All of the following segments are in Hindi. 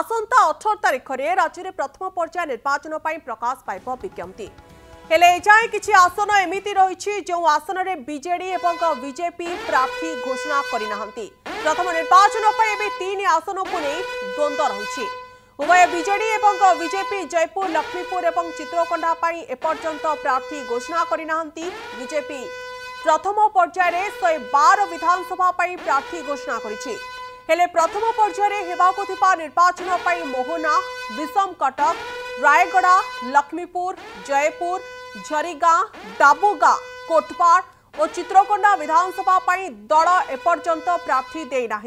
আসন্তা অঠর তারিখে রাজ্যের প্রথম পর্যায়ে নির্বাচন প্রকাশ পাইব বিজ্ঞপ্তি হলে এযায় কিছু আসন এমিতি রয়েছে যে আসনরে বিজেডি এবং বিজেপি প্রার্থী ঘোষণা করে না প্রথম নির্বাচন এবে তিন আসনক নিয়ে দ্বন্দ্ব রয়েছে উভয় বিজেডি এবং বিজেপি জয়পুর লক্ষ্মীপুর এবং চিত্রকোণ্ডা এপর্যন্ত প্রার্থী ঘোষণা করে না বিজেপি প্রথম পর্যায়ে শহে বার বিধানসভা প্রার্থী ঘোষণা করেছে हेले प्रथम पर्यायर होवाक निर्वाचन पर मोहना विषम कटक रायगड़ा लक्ष्मीपुर जयपुर झरीगा डाबुगा कोटवाड़ और चित्रकोडा विधानसभा दल एपर्तंत प्रार्थी देना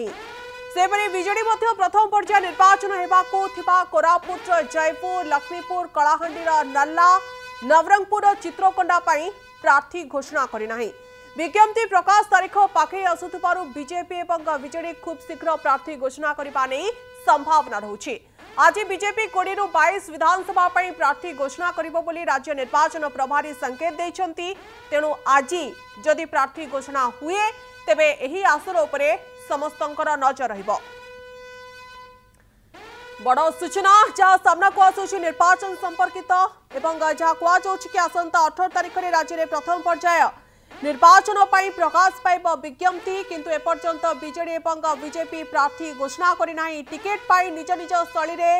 सेजे प्रथम पर्याय निर्वाचन होगा कोरापुट जयपुर लक्ष्मीपुर कलाहां नल्ला नवरंगपुर चित्रकोडाई प्रार्थी घोषणा करना ବିଜ୍ଞପ୍ତି ପ୍ରକାଶ ତାରିଖ ପାଖେଇ ଆସୁଥିବାରୁ ବିଜେପି ଏବଂ ବିଜେଡି ଖୁବ୍ ଶୀଘ୍ର ପ୍ରାର୍ଥୀ ଘୋଷଣା କରିବା ନେଇ ସମ୍ଭାବନା ରହୁଛି ଆଜି ବିଜେପି କୋଡ଼ିଏରୁ ବାଇଶ ବିଧାନସଭା ପାଇଁ ପ୍ରାର୍ଥୀ ଘୋଷଣା କରିବ ବୋଲି ରାଜ୍ୟ ନିର୍ବାଚନ ପ୍ରଭାରୀ ସଙ୍କେତ ଦେଇଛନ୍ତି ତେଣୁ ଆଜି ଯଦି ପ୍ରାର୍ଥୀ ଘୋଷଣା ହୁଏ ତେବେ ଏହି ଆସନ ଉପରେ ସମସ୍ତଙ୍କର ନଜର ରହିବ ବଡ଼ ସୂଚନା ଯାହା ସାମ୍ନାକୁ ଆସୁଛି ନିର୍ବାଚନ ସମ୍ପର୍କିତ ଏବଂ ଯାହା କୁହାଯାଉଛି କି ଆସନ୍ତା ଅଠର ତାରିଖରେ ରାଜ୍ୟରେ ପ୍ରଥମ ପର୍ଯ୍ୟାୟ নির্বাচন প্রকাশ পাইব বিজ্ঞপ্তি কিন্তু এপর্যন্ত বিজেডি এবং বিজেপি প্রার্থী ঘোষণা করে না টিকেট পাই নিজ নিজ স্থলীরে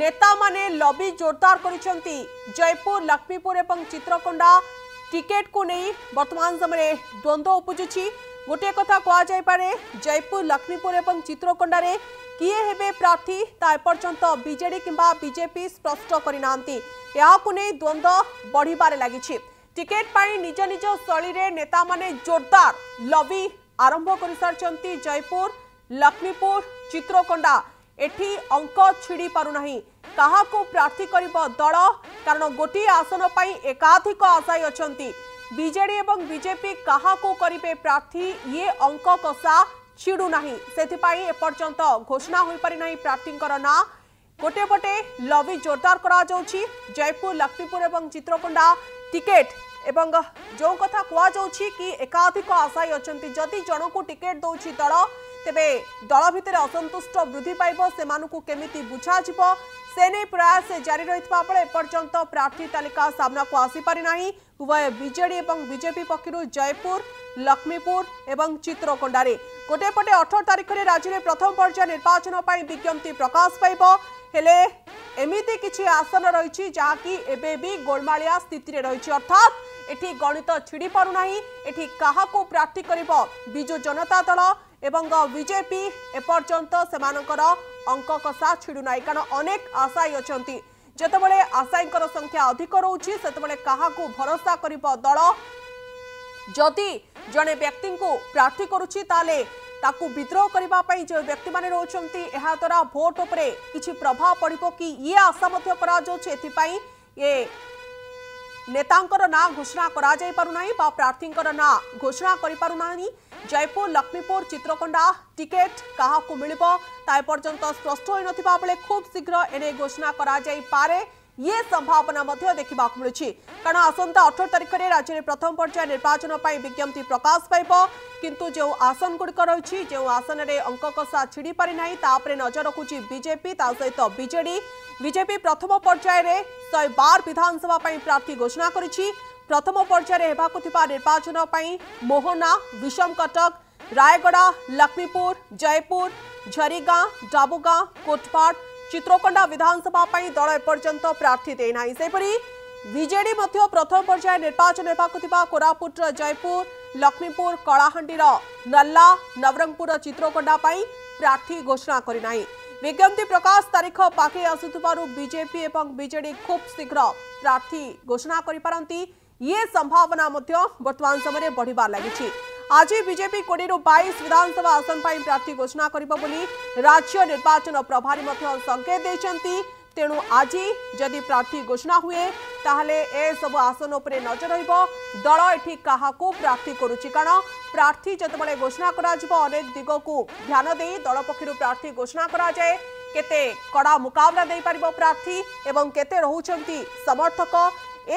নেতা মানে লবি জোরদার করেছেন জয়পুর লক্ষ্মীপুর এবং চিত্রকোণ্ডা টিকেটকু নেই বর্তমান সময়ে দ্বন্দ্ব উপজুছি গোটিয়ে কথা কুযাইপরে জয়পুর লক্ষ্মীপুর এবং চিত্রকোণ্ডারে কিয়ে হেবে প্রার্থী তা এপর্যন্ত বিজেডি কিংবা বিজেপি স্পষ্ট করে না দ্বন্দ্ব বড়িবার লাগিছে टिकेट पर निज निज शैली नेता माने जोरदार लबी आरंभ कर सारी जयपुर लक्ष्मीपुर चित्रकोडा एटी अंक छिड़ी पारना का प्रार्थी कर दल कारण गोटे आसन पर एकाधिक आशायी अच्छा विजेड एवं विजेपी क्या करे प्रार्थी ये अंक कसा छिड़ूना से पर्यटन घोषणा हो पारिना प्रार्थी ना गोटेपटे लबी जोरदार करा जयपुर लक्ष्मीपुर चित्रकोडा टिकेट এবং যে কথা কুযাচ্ছে কি একাধিক আশায়ী অনেক যদি জনক টিকেট দৌছি দল তবে দল ভিতরে অসন্তুষ্ট বৃদ্ধি পাইব সে কেমিতি যাব সে নেই প্রয়াস জারি রয়েছে বেড়ে এপর্যন্ত প্রার্থী তালিকা সামনাকু আসিপারি না উভয় বিজেডি এবং বিজেপি পক্ষ জয়পুর লক্ষ্মীপুর এবং চিত্রকোণ্ডার গোটেপটে অঠর তারিখে রাজ্যের প্রথম পর্যায়ে নির্বাচন বিজ্ঞপ্তি প্রকাশ পাইব ହେଲେ ଏମିତି କିଛି ଆସନ ରହିଛି ଯାହାକି ଏବେ ବି ଗୋଳମାଳିଆ ସ୍ଥିତିରେ ରହିଛି ଅର୍ଥାତ୍ ଏଠି ଗଣିତ ଛିଡ଼ି ପାରୁନାହିଁ ଏଠି କାହାକୁ ପ୍ରାର୍ଥୀ କରିବ ବିଜୁ ଜନତା ଦଳ ଏବଂ ବିଜେପି ଏପର୍ଯ୍ୟନ୍ତ ସେମାନଙ୍କର ଅଙ୍କ କଷା ଛିଡ଼ୁନାହିଁ କାରଣ ଅନେକ ଆଶାୟୀ ଅଛନ୍ତି ଯେତେବେଳେ ଆଶାୟୀଙ୍କର ସଂଖ୍ୟା ଅଧିକ ରହୁଛି ସେତେବେଳେ କାହାକୁ ଭରସା କରିବ ଦଳ ଯଦି ଜଣେ ବ୍ୟକ୍ତିଙ୍କୁ ପ୍ରାର୍ଥୀ କରୁଛି ତାହେଲେ ताकू विद्रोह करने जो व्यक्ति मैंने रोचे यहाद्वारा भोट उपर कि प्रभाव पड़ो कि ये आशा करता ना घोषणा कर प्रार्थी ना घोषणा कर जयपुर लक्ष्मीपुर चित्रकोडा टिकेट क्या को मिल स्पष्ट हो ना बेले खुब शीघ्र एने घोषणा करें ये संभावना देखा मिली कारण आसंता अठर तारीख में राज्य में प्रथम पर्याय निर्वाचन पर विज्ञप्ति प्रकाश पाव किंतु जो आसन गुड़िक रही जो आसन में अंक कषा छिड़ी पारिना तापर नजर रखुच बीजेपी ता सहित विजेडी विजेपि प्रथम पर्याय शहे बार विधानसभा प्रार्थी घोषणा कर प्रथम पर्याय निर्वाचन मोहना विषम कटक रायगढ़ लक्ष्मीपुर जयपुर झरीगां डाबुगां कोटपाड़ ଚିତ୍ରକୋଣ୍ଡା ବିଧାନସଭା ପାଇଁ ଦଳ ଏପର୍ଯ୍ୟନ୍ତ ପ୍ରାର୍ଥୀ ଦେଇନାହିଁ ସେହିପରି ବିଜେଡି ମଧ୍ୟ ପ୍ରଥମ ପର୍ଯ୍ୟାୟ ନିର୍ବାଚନ ହେବାକୁ ଥିବା କୋରାପୁଟର ଜୟପୁର ଲକ୍ଷ୍ମୀପୁର କଳାହାଣ୍ଡିର ନଲ୍ଲା ନବରଙ୍ଗପୁରର ଚିତ୍ରକୋଣ୍ଡା ପାଇଁ ପ୍ରାର୍ଥୀ ଘୋଷଣା କରିନାହିଁ ବିଜ୍ଞପ୍ତି ପ୍ରକାଶ ତାରିଖ ପାଖେଇ ଆସୁଥିବାରୁ ବିଜେପି ଏବଂ ବିଜେଡି ଖୁବ୍ ଶୀଘ୍ର ପ୍ରାର୍ଥୀ ଘୋଷଣା କରିପାରନ୍ତି ଇଏ ସମ୍ଭାବନା ମଧ୍ୟ ବର୍ତ୍ତମାନ ସମୟରେ ବଢ଼ିବାରେ ଲାଗିଛି આજે બીજેપી કોડીનું બાઈસ વિધાનસભા આસન ପାଇଁ ପ୍ରାର୍ଥୀ ଘୋଷଣା କରିବ ବୋଲି ରାଜ୍ୟ ନିର୍ବାଚନ ପ୍ରଭାରୀ ମଧ୍ୟ ସଙ୍କେତ ଦେଇଛନ୍ତି ତେଣୁ ଆଜି ଯଦି ପ୍ରାର୍ଥୀ ଘୋଷଣା ହୁଏ ତାହେଲେ ଏସବୁ ଆସନ ଉପରେ ନଜର ରହିବ ଦଳ ଏଠି କାହାକୁ ପ୍ରାର୍ଥୀ କରୁଛି କାରଣ ପ୍ରାର୍ଥୀ ଯେତେବେଳେ ଘୋଷଣା କରାଯିବ ଅନେକ ଦିଗକୁ ଧ୍ୟାନ ଦେଇ ଦଳ ପକ୍ଷରୁ ପ୍ରାର୍ଥୀ ଘୋଷଣା କରାଯାଏ କେତେ କଡ଼ା ମୁକାବିଲା ଦେଇପାରିବ ପ୍ରାର୍ଥୀ ଏବଂ କେତେ ରହୁଛନ୍ତି ସମର୍ଥକ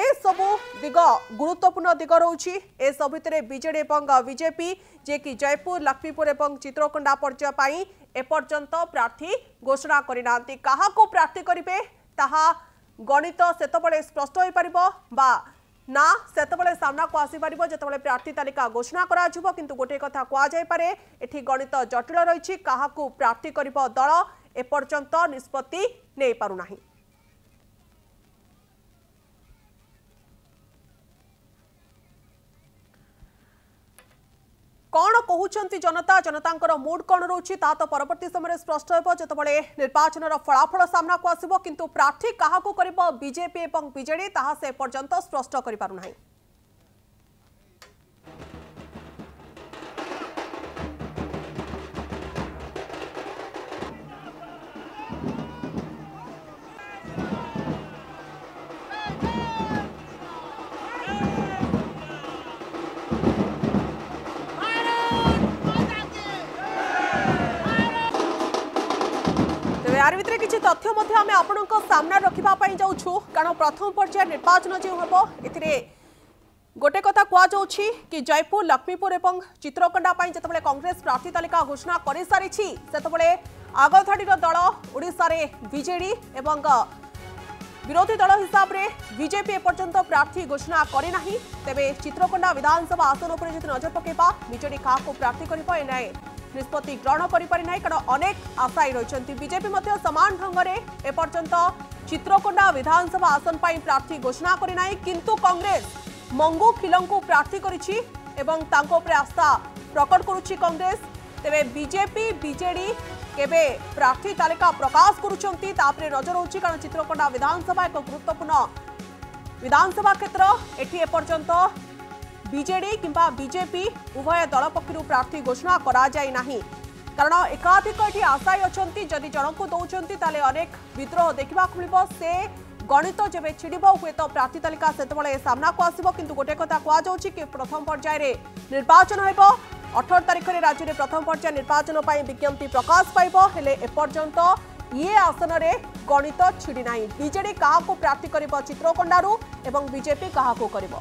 ଏସବୁ ଦିଗ ଗୁରୁତ୍ୱପୂର୍ଣ୍ଣ ଦିଗ ରହୁଛି ଏସବୁ ଭିତରେ ବିଜେଡି ଏବଂ ବିଜେପି ଯିଏକି ଜୟପୁର ଲକ୍ଷ୍ମୀପୁର ଏବଂ ଚିତ୍ରକୋଣ୍ଡା ପର୍ଯ୍ୟାୟ ପାଇଁ ଏପର୍ଯ୍ୟନ୍ତ ପ୍ରାର୍ଥୀ ଘୋଷଣା କରିନାହାନ୍ତି କାହାକୁ ପ୍ରାର୍ଥୀ କରିବେ ତାହା ଗଣିତ ସେତେବେଳେ ସ୍ପଷ୍ଟ ହୋଇପାରିବ ବା ନା ସେତେବେଳେ ସାମ୍ନାକୁ ଆସିପାରିବ ଯେତେବେଳେ ପ୍ରାର୍ଥୀ ତାଲିକା ଘୋଷଣା କରାଯିବ କିନ୍ତୁ ଗୋଟିଏ କଥା କୁହାଯାଇପାରେ ଏଠି ଗଣିତ ଜଟିଳ ରହିଛି କାହାକୁ ପ୍ରାର୍ଥୀ କରିବ ଦଳ ଏପର୍ଯ୍ୟନ୍ତ ନିଷ୍ପତ୍ତି ନେଇପାରୁନାହିଁ कौन कहते जनता जनता मुड कौन रोचे तो परवर्त समय स्पष्ट होते निर्वाचन फलाफल सामना को आसो किंतु प्रार्थी क्या करजेपी और विजेड से पर्यटन स्पष्ट कर କିଛି ତଥ୍ୟ ମଧ୍ୟ ଆମେ ଆପଣଙ୍କ ସାମ୍ନାରେ ରଖିବା ପାଇଁ ଯାଉଛୁ କାରଣ ପ୍ରଥମ ପର୍ଯ୍ୟାୟ ନିର୍ବାଚନ ଯେଉଁ ହେବ ଏଥିରେ ଗୋଟେ କଥା କୁହାଯାଉଛି କି ଜୟପୁର ଲକ୍ଷ୍ମୀପୁର ଏବଂ ଚିତ୍ରକଣ୍ଡା ପାଇଁ ଯେତେବେଳେ କଂଗ୍ରେସ ପ୍ରାର୍ଥୀ ତାଲିକା ଘୋଷଣା କରିସାରିଛି ସେତେବେଳେ ଆଗଧାଡ଼ିର ଦଳ ଓଡ଼ିଶାରେ ବିଜେଡି ଏବଂ ବିରୋଧୀ ଦଳ ହିସାବରେ ବିଜେପି ଏପର୍ଯ୍ୟନ୍ତ ପ୍ରାର୍ଥୀ ଘୋଷଣା କରିନାହିଁ ତେବେ ଚିତ୍ରକଣ୍ଡା ବିଧାନସଭା ଆସନ ଉପରେ ଯଦି ନଜର ପକାଇବା ବିଜେଡି କାହାକୁ ପ୍ରାର୍ଥୀ କରିବ নিষ্পতি গ্রহণ করে পারি না কারণ অনেক আশায়ী রয়েছেন বিজেপি সমান ঢঙ্গে এপর্যন্ত চিত্রকোণ্ডা বিধানসভা আসন পাই প্রার্থী ঘোষণা করে না কিন্তু কংগ্রেস মঙ্গু খিলঙ্কু প্রার্থী করেছি এবং তাঁর উপরে আস্থা প্রকট করুছি কংগ্রেস তেবে বিজেপি বিজেডি কেবে প্রার্থী তালিকা প্রকাশ করছেন তাপরে নজর হচ্ছে কারণ চিত্রকোণ্ডা বিধানসভা এক গুরুত্বপূর্ণ বিধানসভা ক্ষেত্র এটি এপর্যন্ত বিজেডি কিংবা বিজেপি উভয় দল পক্ষ প্রার্থী ঘোষণা করা যায় না কারণ একাধিক এটি আশায় অনেক যদি জনক দৌঁচ তাহলে অনেক বিদ্রোহ দেখা মিলব সে গণিত যেবে ছিড়ব হুয়েত প্রার্থী তালিকা সেতবে সামনাকু আসব কিন্তু গোটে কথা কুযাচ্ছে কি প্রথম পর্যায়ে নির্বাচন হব অঠর তারিখে রাজ্যের প্রথম পর্যায়ে নির্বাচন বিজ্ঞপ্তি প্রকাশ পাইব হলে এপর্যন্ত ইয়ে আসনরে গণিত ছিড়ি না বিজেডি কাহকু প্রার্থী করব চিত্রকোণ্ডার এবং বিজেপি কাহকু করব